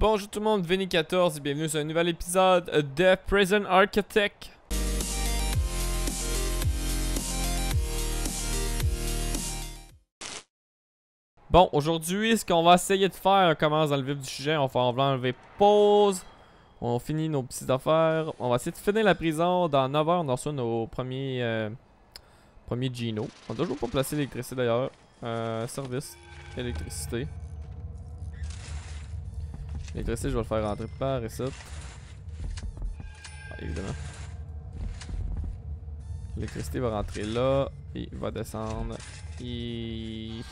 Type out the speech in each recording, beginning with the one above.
Bonjour tout le monde, Vinny14 et bienvenue sur un nouvel épisode de Prison Architect. Bon, aujourd'hui, ce qu'on va essayer de faire, on commence dans le vif du sujet, on va, enlever pause, on finit nos petites affaires, on va essayer de finir la prison, dans 9 heures on reçoit nos premiers, euh, premiers Gino. On doit toujours pas placer l'électricité d'ailleurs, euh, service, électricité. L'électricité, je vais le faire rentrer par ici. Ah, évidemment. L'électricité va rentrer là. Et va descendre. Ici.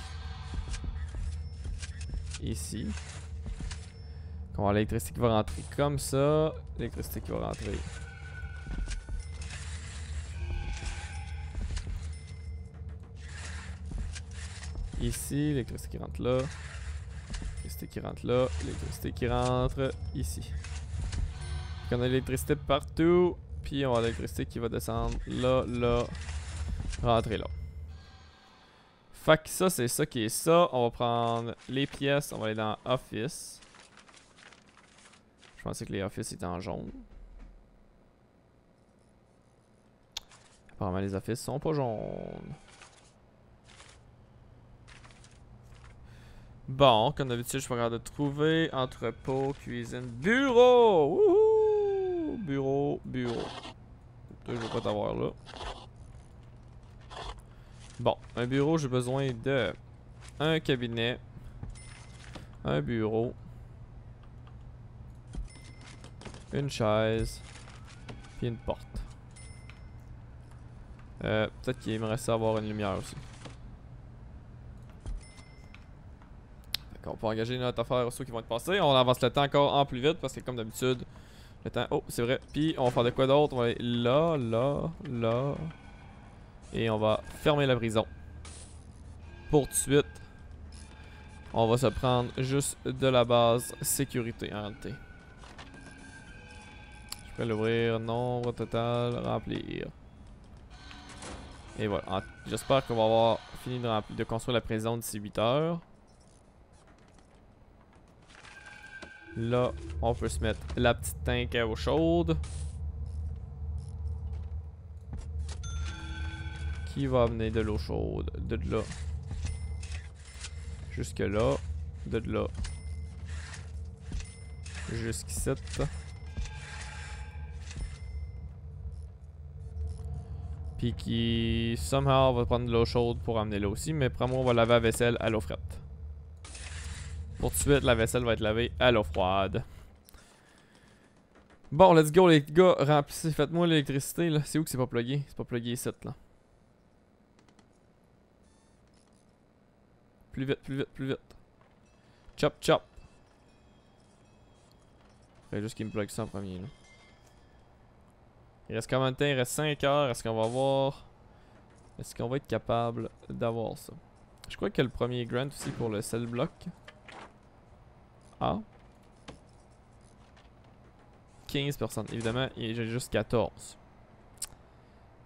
On l'électricité va rentrer comme ça. L'électricité qui va rentrer. Ici, l'électricité qui rentre là. L'électricité qui rentre là. L'électricité qui rentre ici. Donc on a l'électricité partout. Puis on a l'électricité qui va descendre là, là. Rentrer là. Fait que ça, c'est ça qui est ça. On va prendre les pièces. On va aller dans Office. Je pensais que les Office étaient en jaune. Apparemment, les Office sont pas jaunes. Bon, comme d'habitude, je suis pas de trouver. Entrepôt, cuisine, bureau! Wouhou! Bureau, bureau. Je veux pas t'avoir là. Bon, un bureau, j'ai besoin de un cabinet, un bureau, une chaise, puis une porte. Euh, peut-être qu'il me reste avoir une lumière aussi. On peut engager notre affaire ceux qui vont être passés. On avance le temps encore en plus vite parce que comme d'habitude, le temps... Oh, c'est vrai. Puis on va faire de quoi d'autre? On va aller là, là, là. Et on va fermer la prison. Pour tout de suite. On va se prendre juste de la base sécurité en réalité. Je peux l'ouvrir. Nombre total. Remplir. Et voilà. J'espère qu'on va avoir fini de, de construire la prison d'ici 8 heures. Là, on peut se mettre la petite tank à eau chaude. Qui va amener de l'eau chaude? De là. Jusque là. De là. Jusqu'ici. Puis qui, somehow, va prendre de l'eau chaude pour amener là aussi. Mais prends-moi, on va laver la vaisselle à l'eau frette. Pour tout de suite, la vaisselle va être lavée à l'eau froide. Bon, let's go les gars, remplissez, faites-moi l'électricité là. C'est où que c'est pas plugué? C'est pas plugué ici là. Plus vite, plus vite, plus vite. Chop, chop. Faudrait juste qu'il me plug ça en premier là. Il reste combien de temps? Il reste 5 heures. Est-ce qu'on va voir... Est-ce qu'on va être capable d'avoir ça? Je crois a le premier grant aussi pour le cell block. Ah. 15%. Évidemment, j'ai juste 14.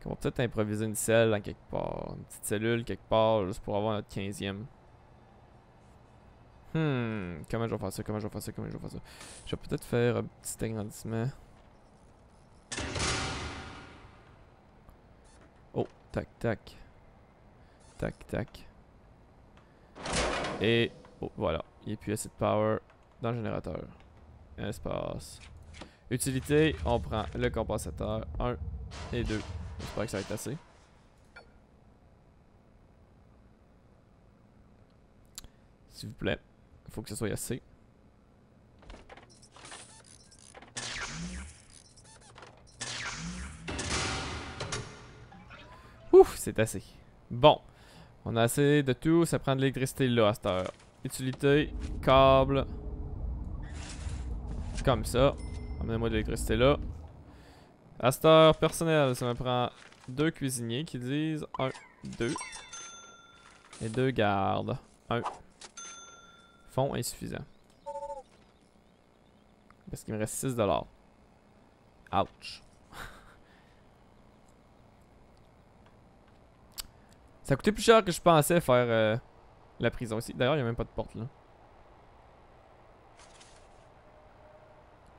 On va peut-être improviser une celle en quelque part. Une petite cellule quelque part juste pour avoir notre 15e. Hmm. Comment je vais faire ça? Comment je vais faire ça? Comment je vais faire ça? Je vais peut-être faire un petit agrandissement. Oh, tac, tac. Tac, tac. Et, oh, voilà. Il n'y a plus assez de power dans le générateur. Espace. Utilité, on prend le compensateur 1 et 2. J'espère que ça va être assez. S'il vous plaît. Faut que ce soit assez. Ouf, c'est assez. Bon. On a assez de tout. Ça prend de l'électricité là à cette heure. Utilité, câble. Comme ça. Amenez-moi de l'électricité là. À cette heure personnelle, ça me prend deux cuisiniers qui disent 1, 2. Et deux gardes. 1. Fond insuffisant. Parce qu'il me reste 6 dollars. Ouch. Ça coûté plus cher que je pensais faire euh, la prison ici. D'ailleurs, il n'y a même pas de porte là.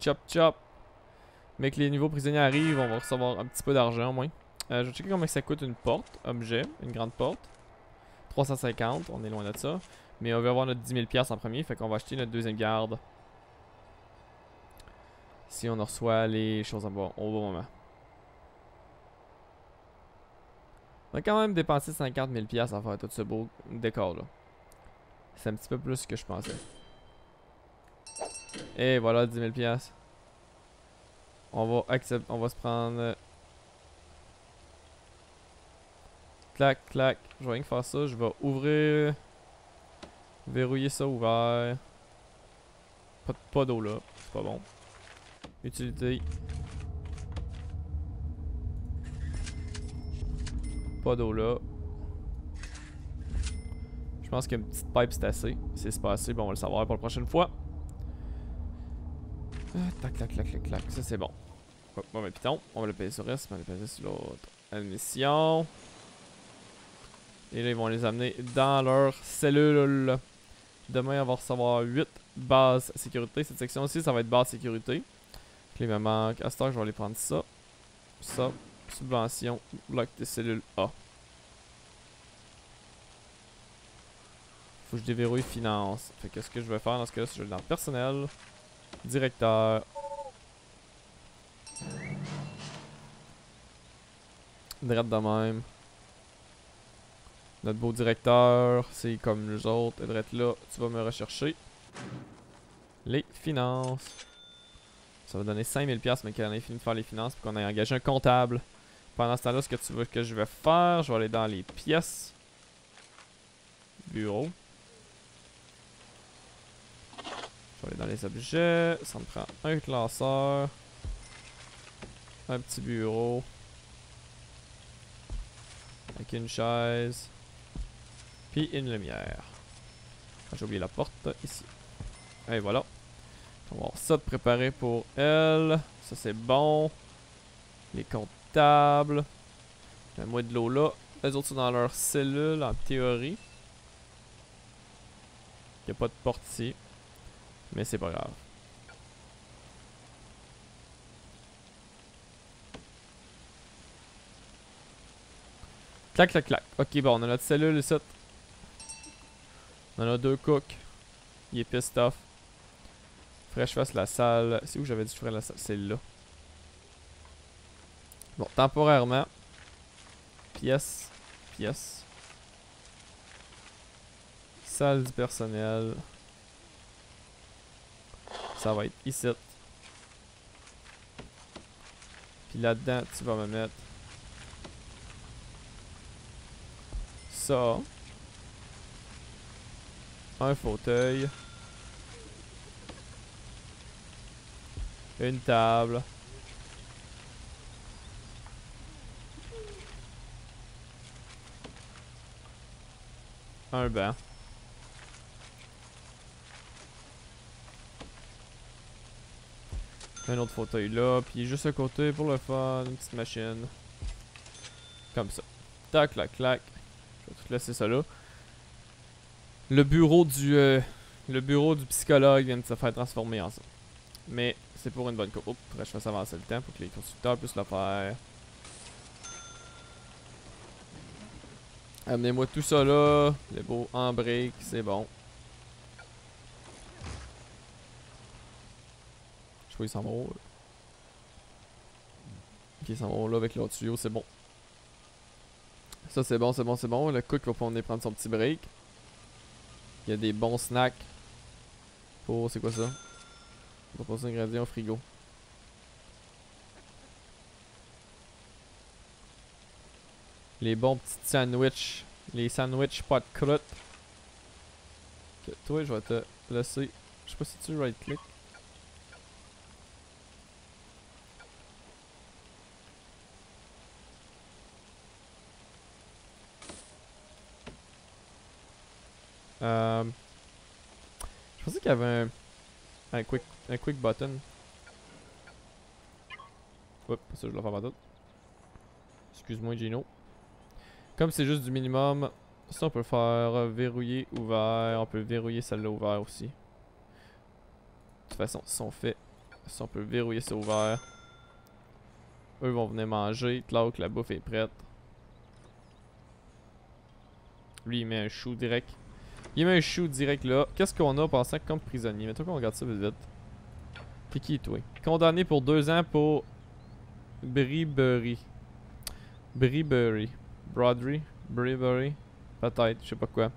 Chop chop. Mais que les nouveaux prisonniers arrivent, on va recevoir un petit peu d'argent au moins. Euh, je vais checker combien ça coûte une porte, objet, une grande porte. 350, on est loin de ça. Mais on veut avoir notre 10 000$ en premier, fait qu'on va acheter notre deuxième garde. Si on reçoit les choses en bas, au bon moment. On va quand même dépenser 50 000$ à faire tout ce beau décor là. C'est un petit peu plus que je pensais. Et voilà 10 000$. On va accepter, on va se prendre... euh, Clac, clac. Je vais rien que faire ça. Je vais ouvrir... Verrouiller ça ouvert. Pas, pas d'eau là. C'est pas bon. Utilité. Pas d'eau là. Je pense qu'une petite pipe c'est assez. Si c'est pas assez, bon, on va le savoir pour la prochaine fois. Ah, tac, tac, tac, tac, tac. Ça c'est bon. Hop, Bon, mais piton. On va le payer sur reste, on va le payer sur l'autre. Admission. Et là, ils vont les amener dans leur cellule. Demain, on va recevoir 8 bases sécurité. Cette section aussi, ça va être base sécurité. Donc, il me manque. À ce temps, je vais aller prendre ça. Ça. Subvention. Bloc de cellules A. Faut que je déverrouille finance. Fait que ce que je vais faire dans ce cas-là, c'est que je vais dans personnel. Directeur. Drette de même. Notre beau directeur, c'est comme nous autres. Drette là, tu vas me rechercher. Les finances. Ça va donner 5000$, mais qu'on ait fini de faire les finances, qu'on ait engagé un comptable. Pendant ce temps-là, ce que tu veux que je vais faire, je vais aller dans les pièces. Bureau. Vais aller dans les objets. Ça me prend un classeur. Un petit bureau. Avec une chaise. Puis une lumière. Ah, J'ai oublié la porte ici. Et voilà. On va avoir ça de préparé pour elle. Ça c'est bon. Les comptables. La moitié de l'eau là. Les autres sont dans leur cellule en théorie. Il a pas de porte ici. Mais c'est pas grave. Clac, clac, clac. Ok, bon, on a notre cellule ici. On a deux cooks. Il est pissed off. Faudrait que je fasse la salle. C'est où j'avais dit que la salle? C'est là. Bon, temporairement. Pièce. Pièce. Salle du personnel. Ça va être ici. Puis là-dedans, tu vas me mettre ça. Un fauteuil. Une table. Un banc. Un autre fauteuil là, puis juste à côté pour le fun, une petite machine. Comme ça. Tac, clac, clac. Je vais tout laisser ça là. Le bureau du euh, le bureau du psychologue vient de se faire transformer en ça. Mais c'est pour une bonne cause. Oups, faudrait que je fasse avancer le temps pour que les constructeurs puissent le faire. Amenez-moi tout ça là. Les beaux en briques, c'est bon. Ils s'en vont. Ok, ils s'en vont là avec l'autre tuyau, c'est bon. Ça c'est bon, c'est bon, c'est bon. Le cook va pouvoir prendre son petit break. Il y a des bons snacks. Pour. C'est quoi ça? On va passer ingrédients au frigo. Les bons petits sandwichs. Les sandwichs pas de croûte. Ok, toi, je vais te laisser. Je sais pas si tu right Euh, je pensais qu'il y avait un, quick un quick button. Oups, ça je le fais pas tout. Excuse-moi Gino. Comme c'est juste du minimum, ça on peut faire verrouiller ouvert, on peut verrouiller celle-là ouvert aussi. De toute façon, si on fait Si on peut verrouiller ça ouvert. Eux vont venir manger. Clark, la bouffe est prête. Lui, il met un chou direct. Il met un chou direct là. Qu'est-ce qu'on a pensant comme prisonnier? Mettons qu'on regarde ça vite vite. T'es qui, toi? Condamné pour deux ans pour Bribery. Bribery. Brodery. Bribery? Peut-être, je sais pas quoi.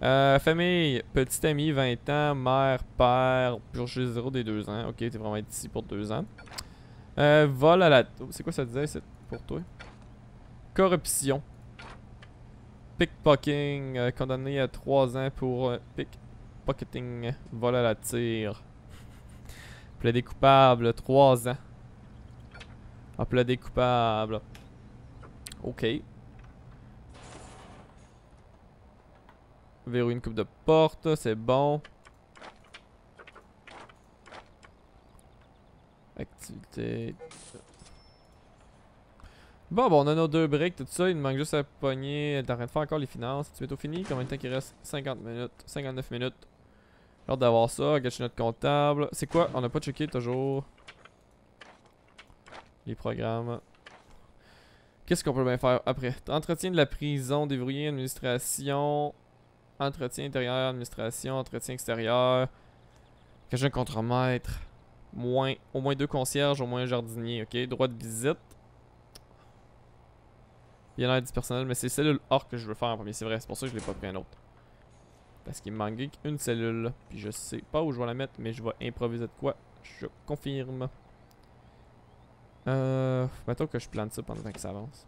Euh, famille, petit ami, 20 ans, mère, père, purgé 0 des 2 ans. Ok, t'es vraiment ici pour 2 ans. Euh, vol à la... C'est quoi ça disait pour toi? Corruption. Pickpocketing, euh, condamné à 3 ans pour euh, pickpocketing, vol à la tire. Plaidé coupable, 3 ans. Ah, plaidé coupable. Ok. Verrouiller une coupe de porte, c'est bon. Activité. Bon, bon, on a nos deux briques, tout ça. Il nous manque juste à pogner. T'es en train de faire encore les finances. Tu bientôt fini? Combien de temps qu'il reste? 50 minutes. 59 minutes. Hâte d'avoir ça. Gâcher notre comptable. C'est quoi? On n'a pas checké toujours. Les programmes. Qu'est-ce qu'on peut bien faire après? Entretien de la prison, déverrouiller, administration. Entretien intérieur, administration, entretien extérieur. Cacher un contremaître? Moins, au moins deux concierges, au moins un jardinier, ok? Droit de visite. Bien-être du personnel, mais c'est cellule or que je veux faire en premier, c'est vrai, c'est pour ça que je l'ai pas pris un autre. Parce qu'il me manque une cellule, puis je sais pas où je vais la mettre, mais je vais improviser de quoi, je confirme. Euh, mettons que je plante ça pendant que ça avance.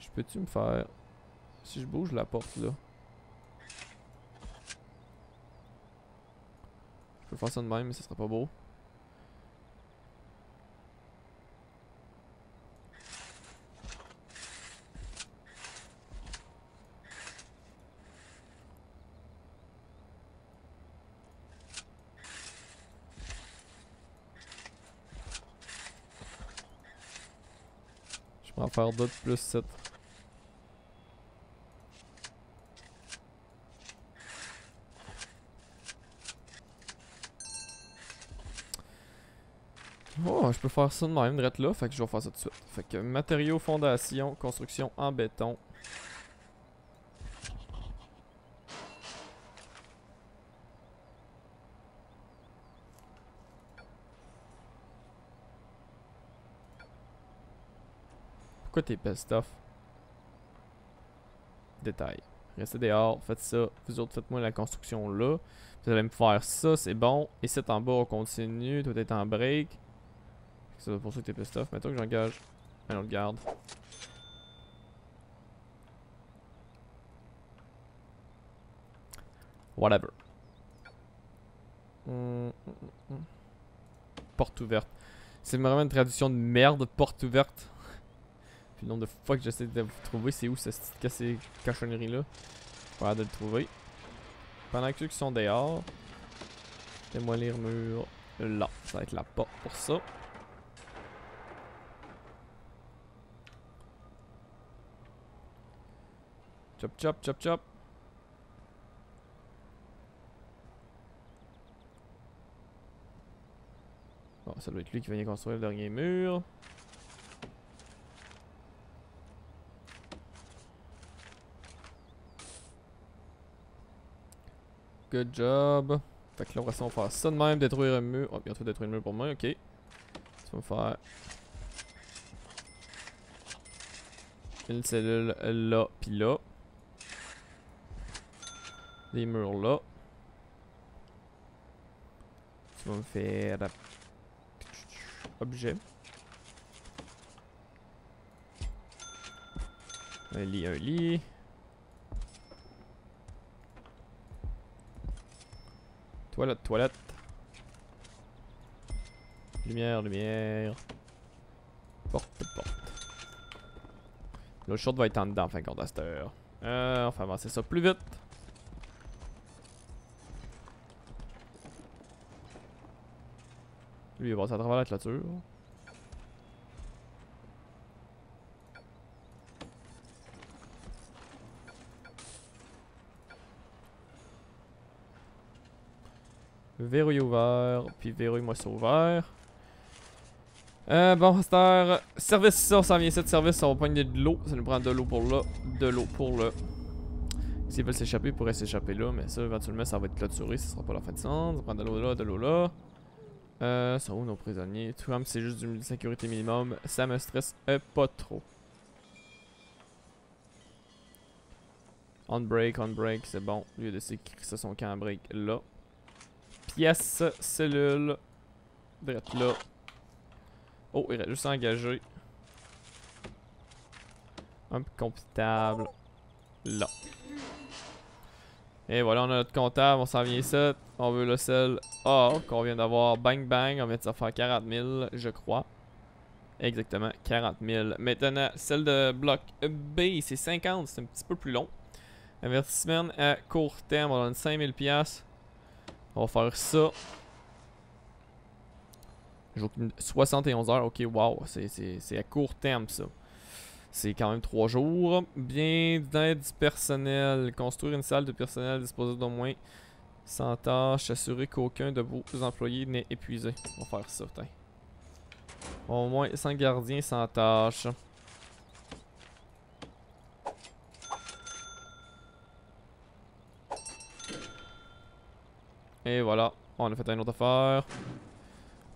Je peux-tu me faire... Si je bouge la porte là... Je peux faire ça de même, mais ce sera pas beau. Faire d'autres plus 7. Oh, je peux faire ça de même, direct là, fait que je vais faire ça tout de suite. Fait que matériaux, fondation, construction en béton. Pourquoi t'es best off? Détail. Restez dehors, faites ça. Vous autres, faites-moi la construction là. Vous allez me faire ça, c'est bon. Et c'est en bas, on continue. Tout est en break. C'est pour ça que t'es pissed off. Mettons que j'engage un autre garde. Whatever. Porte ouverte. C'est vraiment une traduction de merde, porte ouverte. Le nombre de fois que j'essaie de trouver, c'est où cette petite cochonnerie là. Pas de le trouver. Pendant que ceux qui sont dehors, les murs là. Ça va être la porte pour ça. Chop chop chop chop. Bon, ça doit être lui qui vient construire le dernier mur. Good job. Fait que là, on va faire ça de même, détruire un mur. Oh, bientôt détruire un mur pour moi, ok. Tu vas me faire une cellule là, puis là. Des murs là. Tu vas me faire... Objet. Un lit, un lit. Toilette, toilette. Lumière, lumière. Porte, porte. Le short va être en dedans, fin compte à cette heure. Euh, on va avancer ça plus vite. Lui, il va passer à travers la clôture. Verrouille ouvert, puis verrouille-moi ça ouvert. Euh, bon, Master, service, ça, ça vient ici service, ça va prendre de l'eau. Ça nous prend de l'eau pour là, de l'eau pour là. S'ils veulent s'échapper, ils pourraient s'échapper là, mais ça, éventuellement, ça va être clôturé, ce sera pas la fin de sang. Ça prend de l'eau là, de l'eau là. Euh, sont où nos prisonniers? Tout comme c'est juste du sécurité minimum, ça me stresse euh, pas trop. On break, on break, c'est bon. Lieu de s'écrire son camp break là. Pièce, cellule. Drette là. Oh, il reste juste engagé. Un peu comptable. Là. Et voilà, on a notre comptable, on s'en vient ici. On veut le sel A qu'on vient d'avoir. Bang bang, on vient de se faire 40 000, je crois. Exactement, 40 000. Maintenant, celle de bloc B, c'est 50, c'est un petit peu plus long. Investissement à court terme, on donne 5000 pièces. On va faire ça. 71 heures, ok, wow, c'est à court terme ça. C'est quand même 3 jours. Bien d'aide personnel. Construire une salle de personnel disposée d'au moins 100 tâches. Assurer qu'aucun de vos employés n'est épuisé. On va faire ça. Au moins 100 gardiens, 100 tâches. Et voilà, on a fait une autre affaire.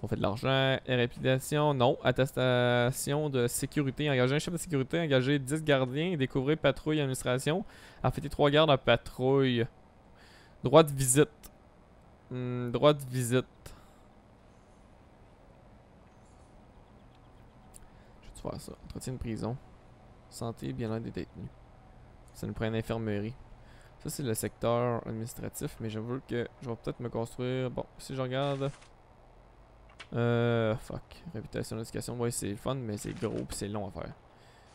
On fait de l'argent. Réputation, non. Attestation de sécurité. Engager un chef de sécurité. Engager 10 gardiens. Découvrir patrouille administration. Affecter 3 gardes à patrouille. Droit de visite. Hmm, droit de visite. Je vais te faire ça? Entretien de prison. Santé bien-être des détenus. Ça nous prend une infirmerie. C'est le secteur administratif, mais je veux que je vais peut-être me construire. Bon, si je regarde. Euh, fuck. Réputation d'éducation. Ouais, c'est fun, mais c'est gros et c'est long à faire.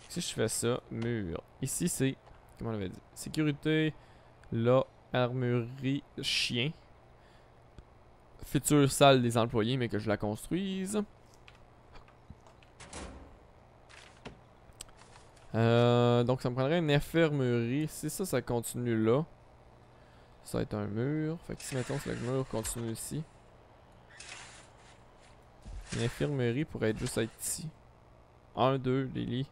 Si je fais ça, mur. Ici, c'est. Comment on avait dit? Sécurité. Là, armurerie, chien. Future salle des employés, mais que je la construise. Euh, donc ça me prendrait une infirmerie. Si ça, ça continue là, ça va être un mur. Fait que si que le mur continue ici, une infirmerie pourrait être juste être ici. Un, deux, les lits.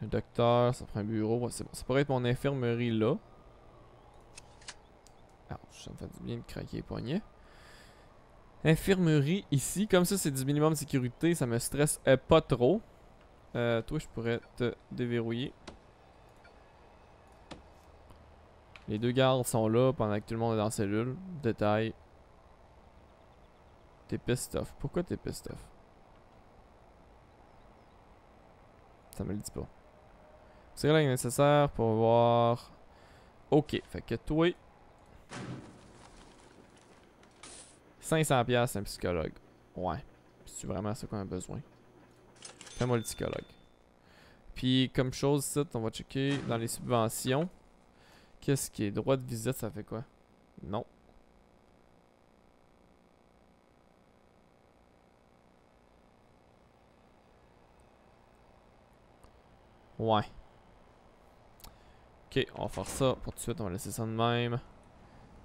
Le docteur, ça prend un bureau. Ça pourrait être mon infirmerie là. Ah, ça me fait du bien de craquer les poignets. Infirmerie ici. Comme ça, c'est du minimum de sécurité. Ça me stresse euh, pas trop. Euh, toi, je pourrais te déverrouiller. Les deux gardes sont là pendant que tout le monde est dans la cellule. Détail. T'es pissed off. Pourquoi t'es pissed off? Ça me le dit pas. C'est là nécessaire pour voir. Ok, fait que toi. 500$ un psychologue. Ouais. C'est vraiment ça qu'on a besoin. Le psychologue. Puis, comme chose, ça, on va checker dans les subventions. Qu'est-ce qui est droit de visite, ça fait quoi? Non. Ouais. Ok, on va faire ça pour tout de suite. On va laisser ça de même.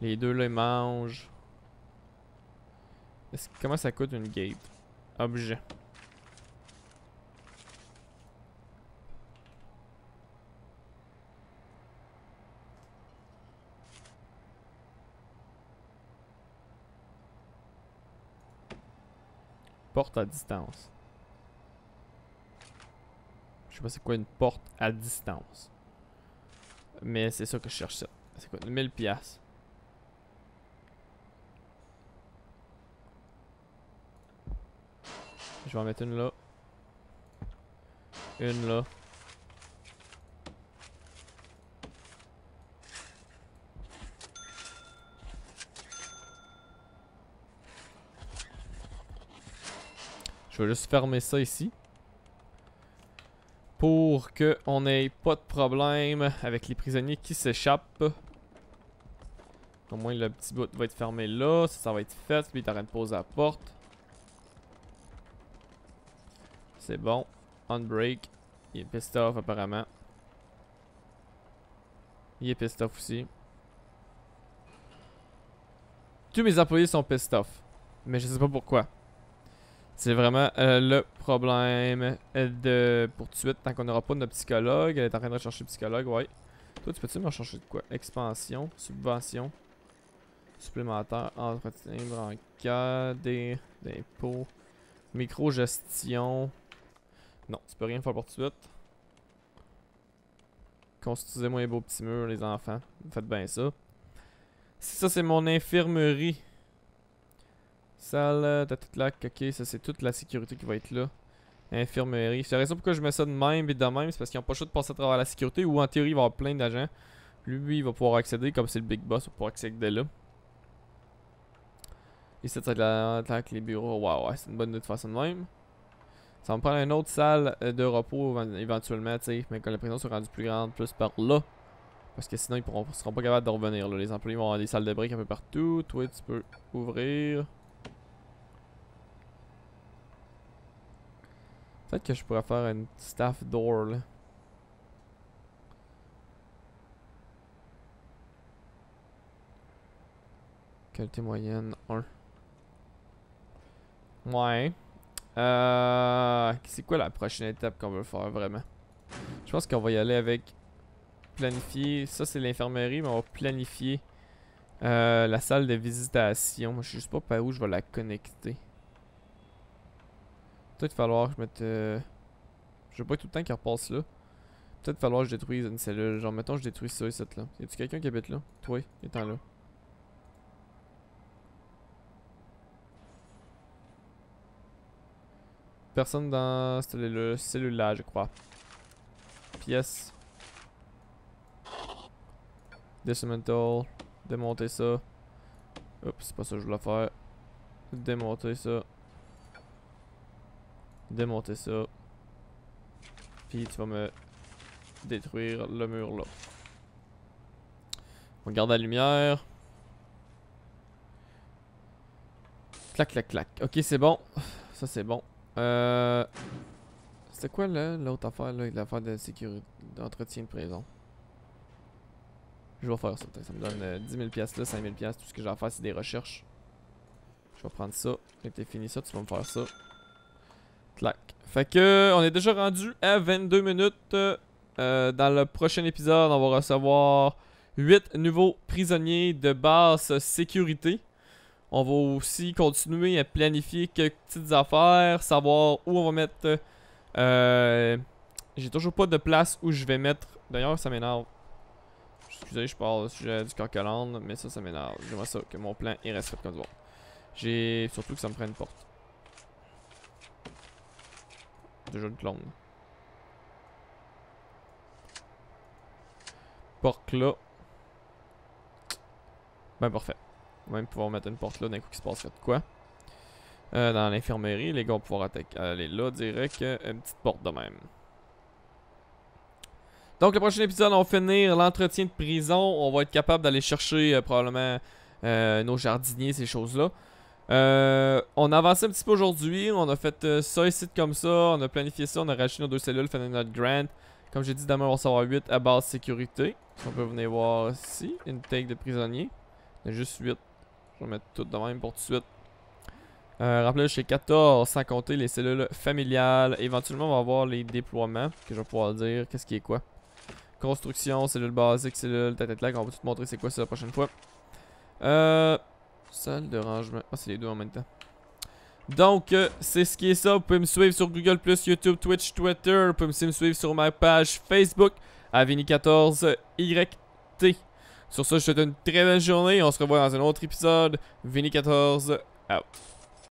Les deux là, ils mangent. comment ça coûte une gate? Objet. Porte à distance. Je sais pas c'est quoi une porte à distance. Mais c'est ça que je cherche ça. C'est quoi? 1000 pièces. Je vais en mettre une là. Une là. Je vais juste fermer ça ici. Pour qu'on n'ait pas de problème avec les prisonniers qui s'échappent. Au moins le petit bout va être fermé là. Ça, va être fait. Lui, il train de poser la porte. C'est bon. On break. Il est pissed off apparemment. Il est pissed off aussi. Tous mes employés sont pissed off. Mais je sais pas pourquoi. C'est vraiment euh, le problème de pour tout de suite, tant qu'on n'aura pas de psychologue. Elle est en train de rechercher psychologue, ouais. Toi, tu peux-tu me rechercher de quoi? Expansion, subvention, supplémentaire, entretien, en cas d'impôts, micro-gestion. Non, tu peux rien faire pour tout de suite. Construisez-moi un beau petit mur, les enfants. Faites bien ça. Ça, c'est mon infirmerie. Salle de la... Ok, ça, c'est toute la sécurité qui va être là. Infirmerie. C'est la raison pourquoi je mets ça de même et de même, c'est parce qu'ils n'ont pas le choix de passer à travers la sécurité ou en théorie, il va y avoir plein d'agents. Lui, il va pouvoir accéder, comme c'est le big boss, il va pouvoir accéder là. Ici, ça avec les bureaux. Waouh, ouais, c'est une bonne de façon de même. Ça va me prendre une autre salle euh, de repos éventuellement, tu sais. Mais quand les prisons sont rendues plus grandes, plus par là. Parce que sinon, ils pourront, seront pas capables de revenir. Là. Les employés vont avoir des salles de briques un peu partout. Toi, tu peux ouvrir. Peut-être que je pourrais faire une staff door là. Qualité moyenne 1. Ouais. Euh, c'est quoi la prochaine étape qu'on veut faire vraiment? Je pense qu'on va y aller avec planifier. Ça, c'est l'infirmerie, mais on va planifier euh, la salle de visitation. Moi, je sais juste pas par où je vais la connecter. Peut-être falloir que je mette. Euh... Je veux pas tout le temps qu'il repasse là. Peut-être falloir que je détruise une cellule. Genre, mettons, je détruis ça ici là. Y a-tu quelqu'un qui habite là? Toi, étant là. Personne dans cette cellule-là, je crois. Pièce. Dismantle. Démonter ça. Oups, c'est pas ça que je voulais faire. Démonter ça. Démonter ça. Puis tu vas me détruire le mur là. On garde la lumière. Clac, clac, clac. Ok, c'est bon. Ça, c'est bon. Euh... C'était quoi l'autre affaire là, l'affaire de sécurité, d'entretien de prison? Je vais faire ça, ça me donne 10 000 pièces là, 5 000 pièces, tout ce que j'ai à faire c'est des recherches. Je vais prendre ça, quand t'es fini ça, tu vas me faire ça. Fait que, on est déjà rendu à 22 minutes. Euh, dans le prochain épisode, on va recevoir 8 nouveaux prisonniers de basse sécurité. On va aussi continuer à planifier quelques petites affaires, savoir où on va mettre. Euh, J'ai toujours pas de place où je vais mettre. D'ailleurs, ça m'énerve. Excusez, je parle au sujet du coq mais ça, ça m'énerve. J'aimerais ça, que mon plan reste fait comme ça. J'ai surtout que ça me prenne une porte. Déjà une clone. Porte là. Ben parfait. On va même pouvoir mettre une porte là d'un coup qui se passerait de quoi. Euh, dans l'infirmerie, les gars vont pouvoir aller là direct. Une petite porte de même. Donc le prochain épisode, on va finir l'entretien de prison. On va être capable d'aller chercher euh, probablement euh, nos jardiniers, ces choses-là. On a avancé un petit peu aujourd'hui. On a fait ça ici comme ça. On a planifié ça. On a rajouté nos deux cellules, fait notre grant. Comme j'ai dit, demain on va savoir 8 à base sécurité. on peut venir voir ici. Une take de prisonniers. On a juste 8. Je vais mettre tout de même pour tout de suite. Euh, rappelez chez 14, sans compter les cellules familiales. Éventuellement, on va avoir les déploiements, que je vais pouvoir dire qu'est-ce qui est quoi. Construction, cellule basique, cellule tête là, on va tout montrer c'est quoi ça la prochaine fois. Euh, salle de rangement. Ah, c'est les deux en même temps. Donc, euh, c'est ce qui est ça. Vous pouvez me suivre sur Google+, YouTube, Twitch, Twitter. Vous pouvez me suivre sur ma page Facebook, Avini14YT. Sur ce, je te souhaite une très belle journée. On se revoit dans un autre épisode. Vini14, out.